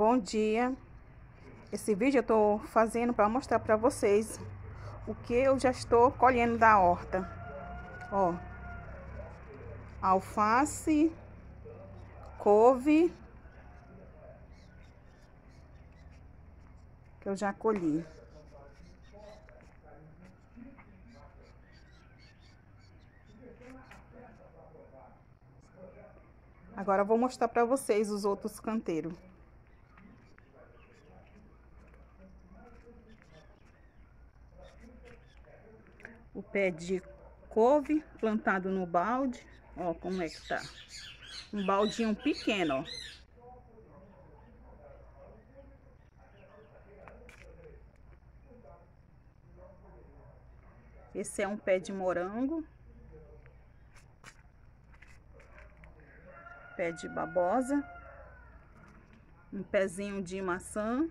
Bom dia. Esse vídeo eu tô fazendo para mostrar para vocês o que eu já estou colhendo da horta. Ó. Alface, couve que eu já colhi. Agora eu vou mostrar para vocês os outros canteiros. O pé de couve plantado no balde. Ó como é que tá. Um baldinho pequeno, ó. Esse é um pé de morango. pé de babosa, um pezinho de maçã,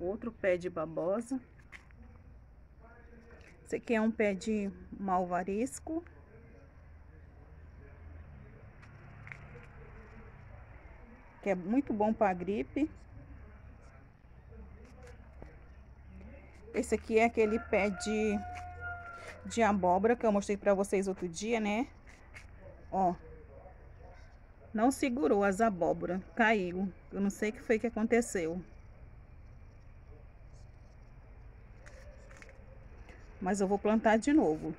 outro pé de babosa. Esse aqui é um pé de malvarisco. Que é muito bom para gripe. Esse aqui é aquele pé de, de abóbora que eu mostrei para vocês outro dia, né? Ó, não segurou as abóboras, caiu. Eu não sei o que foi que aconteceu. Mas eu vou plantar de novo.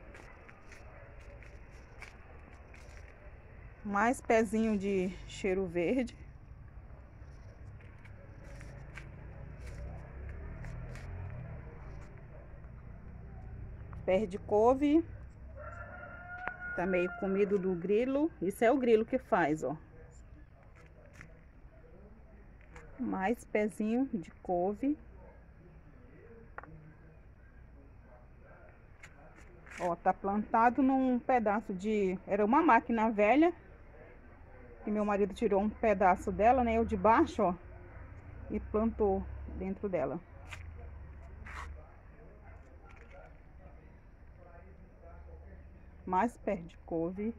Mais pezinho de cheiro verde. Pé de couve. Tá meio comido do grilo. Isso é o grilo que faz, ó. Mais pezinho de couve. Ó, tá plantado num pedaço de... Era uma máquina velha. Que meu marido tirou um pedaço dela, né? O de baixo, ó. E plantou dentro dela. mais pé de couve.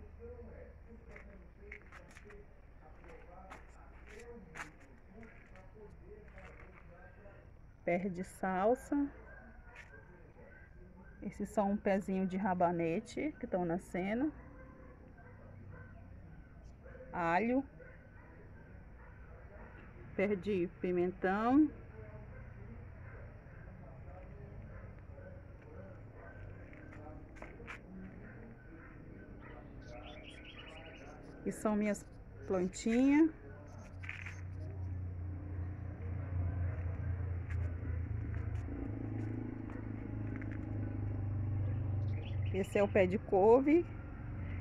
Pé de salsa. Esses são um pezinho de rabanete que estão nascendo. Alho. De pimentão. Aqui são minhas plantinhas. Esse é o pé de couve.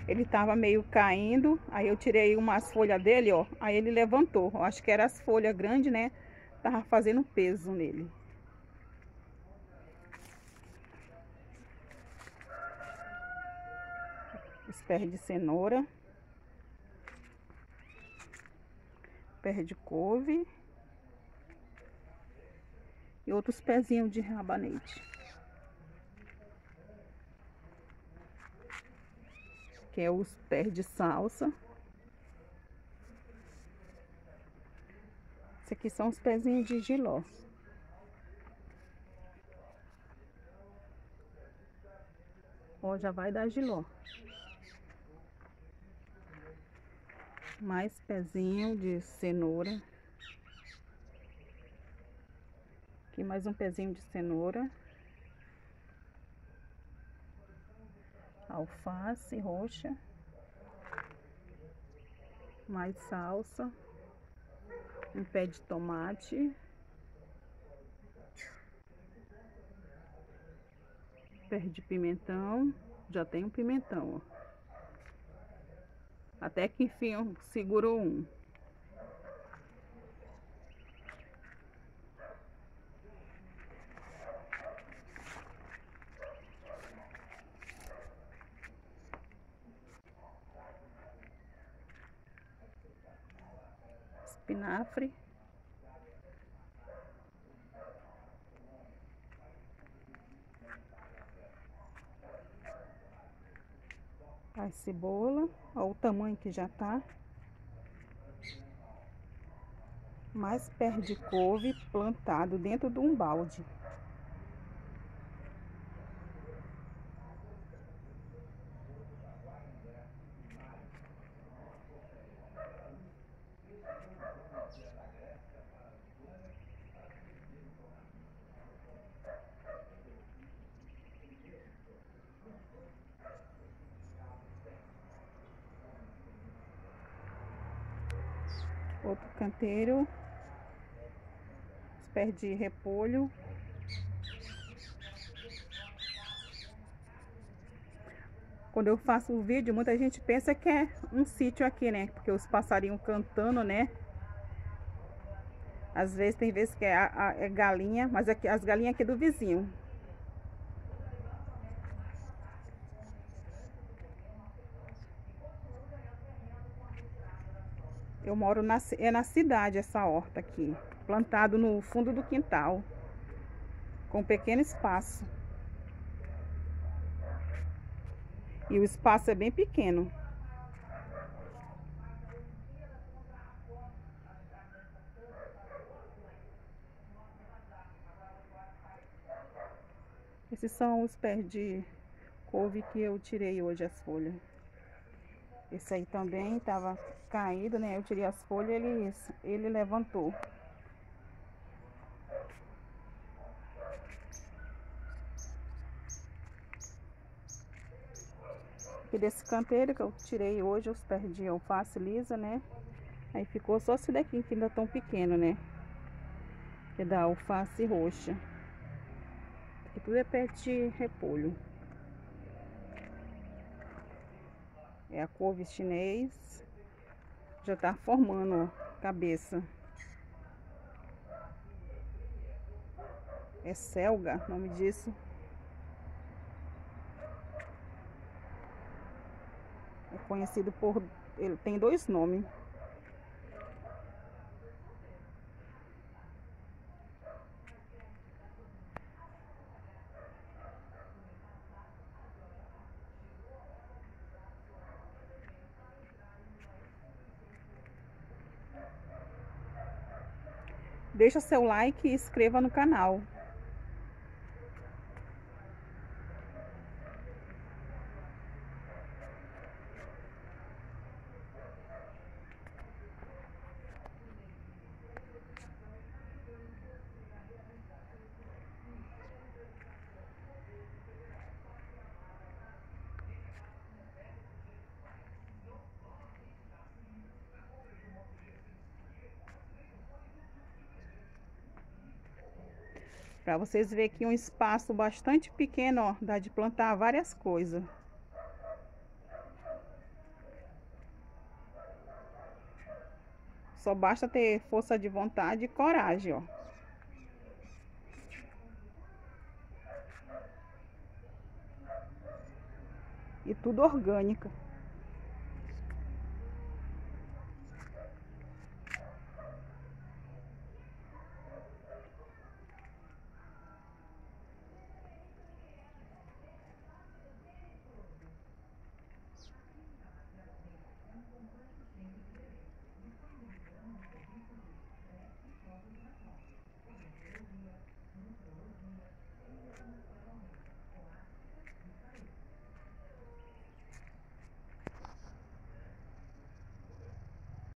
Ele tava meio caindo. Aí eu tirei umas folhas dele, ó. Aí ele levantou. Eu acho que era as folhas grandes, né? Tava fazendo peso nele. Os pés de cenoura. pé de couve e outros pezinhos de rabanete. Que é os pés de salsa. Esse aqui são os pezinhos de giló. Ó, já vai dar giló. mais pezinho de cenoura. Aqui mais um pezinho de cenoura. Alface roxa. Mais salsa. Um pé de tomate. Pé de pimentão. Já tem um pimentão, ó. Até que enfim segurou um. Espinafre. A cebola, olha o tamanho que já tá. mais pé de couve plantado dentro de um balde. Outro canteiro pés de repolho. Quando eu faço o vídeo, muita gente pensa que é um sítio aqui, né? Porque os passarinhos cantando, né? Às vezes, tem vezes que é, a, a, é galinha, mas aqui, as galinhas aqui do vizinho. Eu moro na, é na cidade essa horta aqui plantado no fundo do quintal, com um pequeno espaço. E o espaço é bem pequeno. Esses são os pés de couve que eu tirei hoje as folhas. Esse aí também estava caído, né? Eu tirei as folhas, ele, ele levantou. aqui desse canteiro que eu tirei hoje, os pés de alface lisa, né? Aí ficou só esse daqui que ainda tão pequeno, né? Que é da alface roxa. Aqui tudo é pé de repolho. É a couve chinês. Já tá formando, ó, cabeça. É selga, nome disso. É conhecido por... Ele tem dois nomes. Deixa seu like e inscreva no canal. Para vocês verem que um espaço bastante pequeno, ó, dá de plantar várias coisas. Só basta ter força de vontade e coragem, ó. E tudo orgânica.